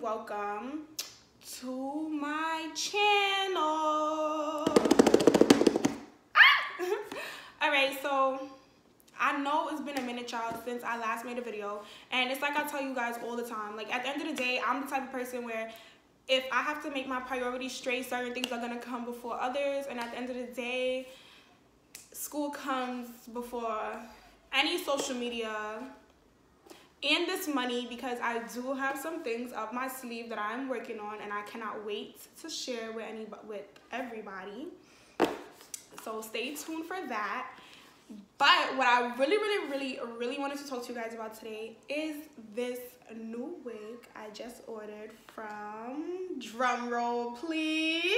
welcome, to my channel. Ah! All right, so I know it's been a minute, child, since I last made a video. And it's like I tell you guys all the time. Like, at the end of the day, I'm the type of person where if I have to make my priorities straight, certain things are going to come before others. And at the end of the day, school comes before any social media and this money because I do have some things up my sleeve that I'm working on and I cannot wait to share with any with everybody. So stay tuned for that. But what I really, really, really, really wanted to talk to you guys about today is this new wig I just ordered from, drum roll please,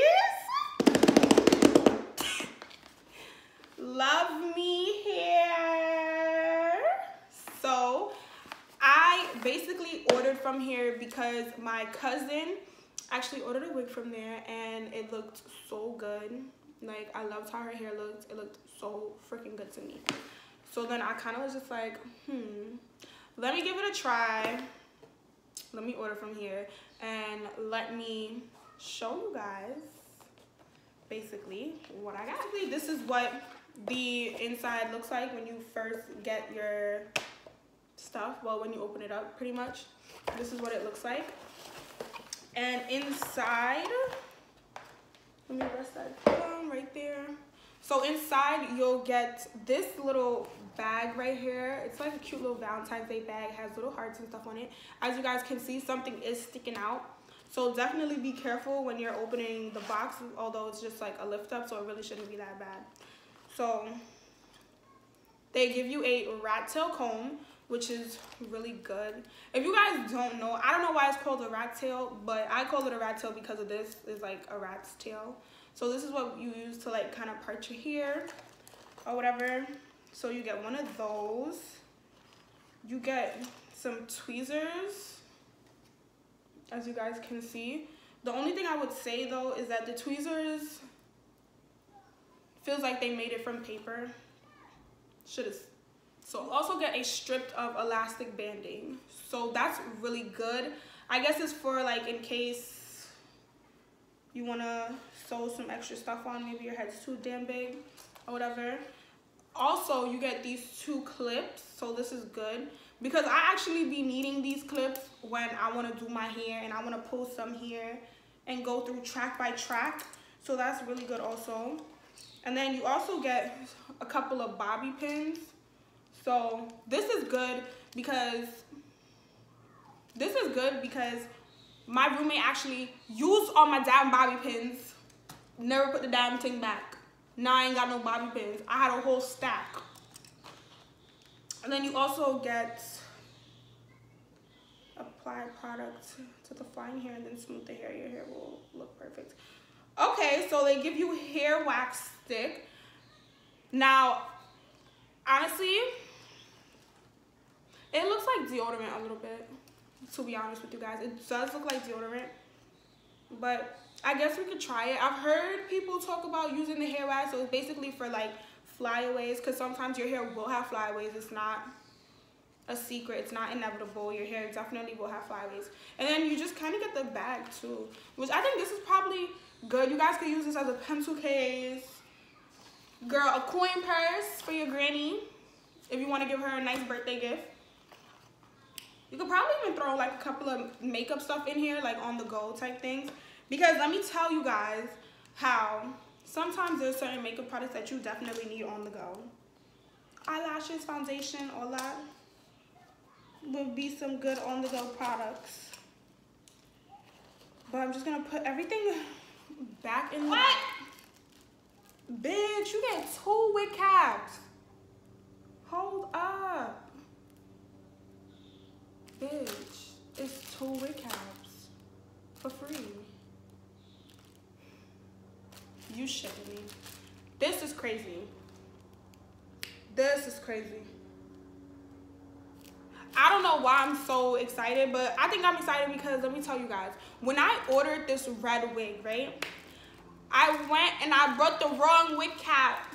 LuvMeHair. So I basically ordered from here because my cousin actually ordered a wig from there and it looked so good. Like I loved how her hair looked. It looked so freaking good to me. So then I kind of was just like, hmm, let me give it a try. Let me order from here and let me show you guys basically what I got. This is what the inside looks like when you first get your stuff. Well, when you open it up, pretty much. This is what it looks like. And inside, let me rest that down right there. So inside, you'll get this little bag right here. It's like a cute little Valentine's Day bag. It has little hearts and stuff on it. As you guys can see, something is sticking out. So definitely be careful when you're opening the box, although it's just like a lift up, so it really shouldn't be that bad. So they give you a rat tail comb, which is really good. If you guys don't know, I don't know why it's called a rat tail, but I call it a rat tail because of this. It's like a rat's tail. So this is what you use to like kind of part your hair or whatever. So you get one of those. You get some tweezers, as you guys can see. The only thing I would say though is that the tweezers feels like they made it from paper. Should have. So also get a strip of elastic banding. So that's really good. I guess it's for like in case you want to sew some extra stuff on. Maybe your head's too damn big or whatever. Also, you get these two clips. So this is good because I actually be needing these clips when I want to do my hair and I want to pull some hair and go through track by track. So that's really good also. And then you also get a couple of bobby pins. So this is good because this is good because my roommate actually used all my damn bobby pins. Never put the damn thing back. Now I ain't got no bobby pins. I had a whole stack. And then you also get apply product to the fine hair and then smooth the hair. Your hair will look perfect. Okay, so they give you hair wax stick. Now, honestly, it looks like deodorant a little bit, to be honest with you guys. It does look like deodorant, but I guess we could try it. I've heard people talk about using the hair wax, so it's basically for like flyaways, because sometimes your hair will have flyaways. It's not a secret. It's not inevitable. Your hair definitely will have flyaways. And then you just kind of get the bag too, which I think this is probably good. You guys could use this as a pencil case. Girl, a coin purse for your granny if you want to give her a nice birthday gift. You could probably even throw like a couple of makeup stuff in here, like on the go type things. Because let me tell you guys how sometimes there's certain makeup products that you definitely need on the go. Eyelashes, foundation, all that would be some good on the go products. But I'm just gonna put everything back in what? Bitch, you get two wig caps. Hold up. Bitch, it's two wig caps for free. You shitting me. This is crazy. This is crazy. I don't know why I'm so excited, but I think I'm excited because let me tell you guys, when I ordered this red wig, right? I went and I brought the wrong wig cap.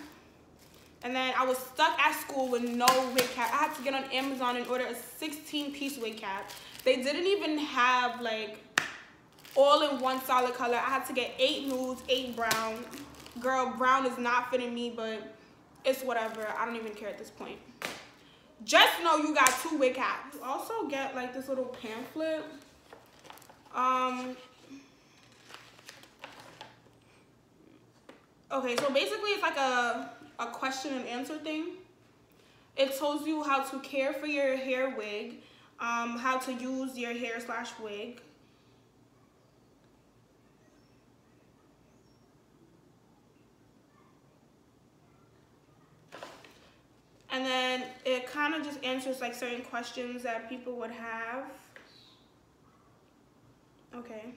And then I was stuck at school with no wig cap. I had to get on Amazon and order a 16 piece wig cap. They didn't even have like all in one solid color. I had to get eight nudes, eight brown. Girl, brown is not fitting me, but it's whatever. I don't even care at this point. Just know you got two wig caps. You also get like this little pamphlet. Um, okay, so basically it's like a, a question and answer thing. It tells you how to care for your hair wig, um, how to use your hair slash wig, And then it kind of just answers like certain questions that people would have. Okay.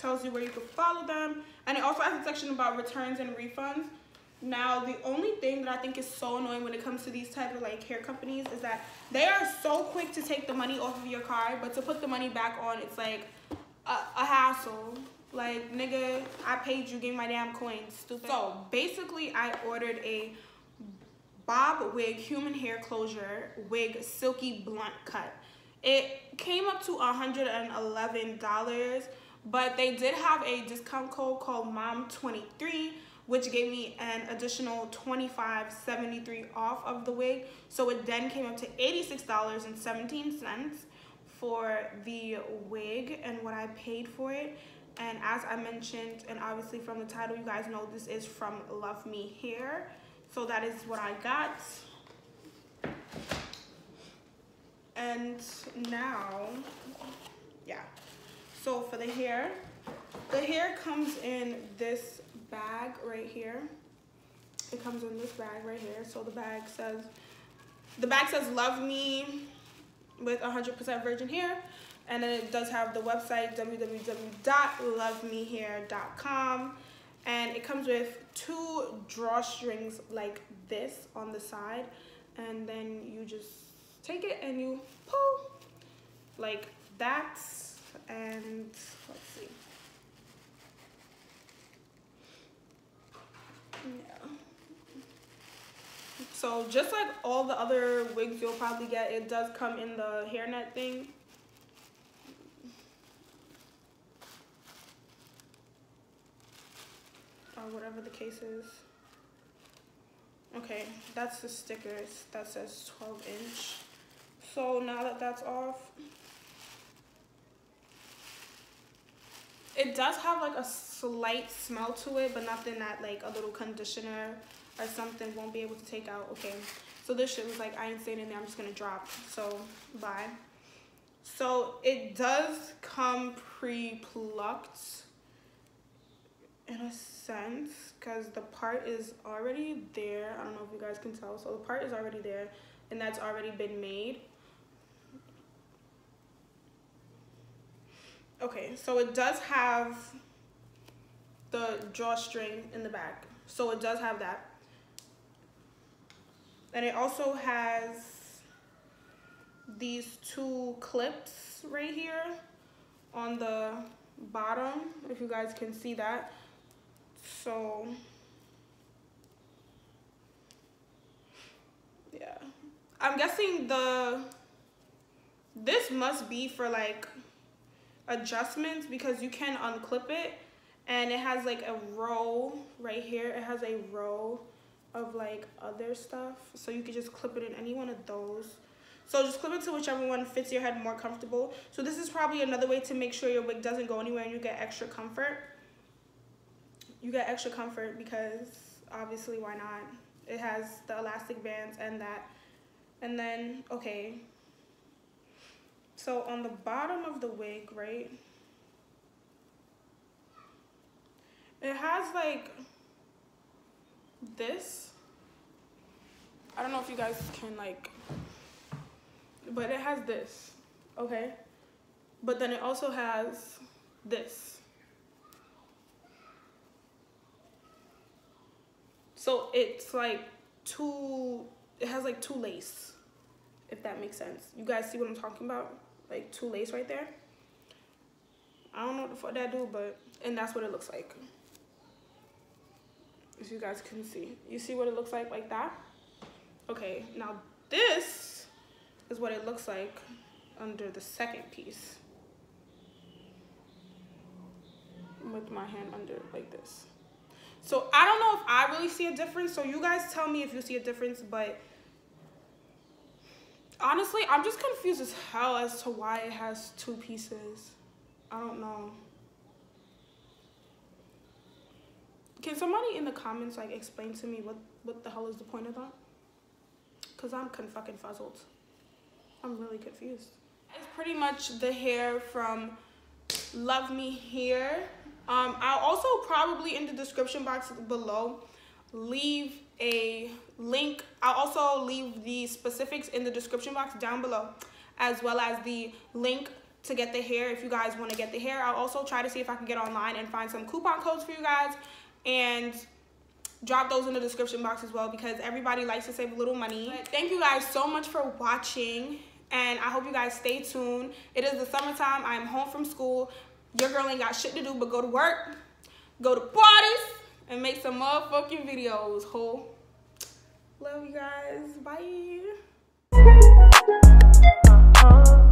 Tells you where you can follow them. And it also has a section about returns and refunds. Now, the only thing that I think is so annoying when it comes to these type of like hair companies is that they are so quick to take the money off of your card, but to put the money back on, it's like a, a hassle. Like, nigga, I paid you, give me my damn coins, stupid. So, basically, I ordered a Bob Wig Human Hair Closure Wig Silky Blunt Cut. It came up to $111, but they did have a discount code called MOM23, which gave me an additional $25.73 off of the wig. So it then came up to $86.17 for the wig and what I paid for it. And as I mentioned, and obviously from the title, you guys know this is from LuvMeHair. So that is what I got. And now, yeah. So for the hair, the hair comes in this bag right here. It comes in this bag right here. So the bag says, the bag says love me with 100% virgin hair. And then it does have the website www.luvmehair.com. And it comes with two drawstrings like this on the side. And then you just take it and you pull like that. And let's see. Yeah. So just like all the other wigs you'll probably get, it does come in the hairnet thing. or whatever the case is. Okay, that's the stickers that says 12 inch. So now that that's off, it does have like a slight smell to it, but nothing that like a little conditioner or something won't be able to take out. Okay, so this shit was like, I ain't saying anything, I'm just gonna drop. So, bye. So it does come pre-plucked in a sense because the part is already there. I don't know if you guys can tell. So the part is already there and that's already been made. Okay, so it does have the drawstring in the back. So it does have that. And it also has these two clips right here on the bottom, if you guys can see that. So, yeah. I'm guessing the, this must be for like adjustments because you can unclip it and it has like a row right here. It has a row of like other stuff. So you could just clip it in any one of those. So just clip it to whichever one fits your head more comfortable. So this is probably another way to make sure your wig doesn't go anywhere and you get extra comfort you get extra comfort because obviously why not? It has the elastic bands and that. And then, okay. So on the bottom of the wig, right? It has like this. I don't know if you guys can like, but it has this, okay? But then it also has this. So it's like two, it has like two lace, if that makes sense. You guys see what I'm talking about? Like two lace right there. I don't know what the fuck that do, but, and that's what it looks like. As you guys can see. You see what it looks like like that? Okay, now this is what it looks like under the second piece. With my hand under like this. So I don't know if I really see a difference. So you guys tell me if you see a difference, but honestly, I'm just confused as hell as to why it has two pieces. I don't know. Can somebody in the comments like explain to me what what the hell is the point of that? Cause I'm con fucking fuzzled. I'm really confused. It's pretty much the hair from Love Me Hair. Um, I'll also probably in the description box below leave a link. I'll also leave the specifics in the description box down below as well as the link to get the hair if you guys want to get the hair. I'll also try to see if I can get online and find some coupon codes for you guys and drop those in the description box as well because everybody likes to save a little money. But thank you guys so much for watching and I hope you guys stay tuned. It is the summertime. I'm home from school. Your girl ain't got shit to do but go to work, go to parties, and make some motherfucking videos, ho. Love you guys. Bye. Uh-huh.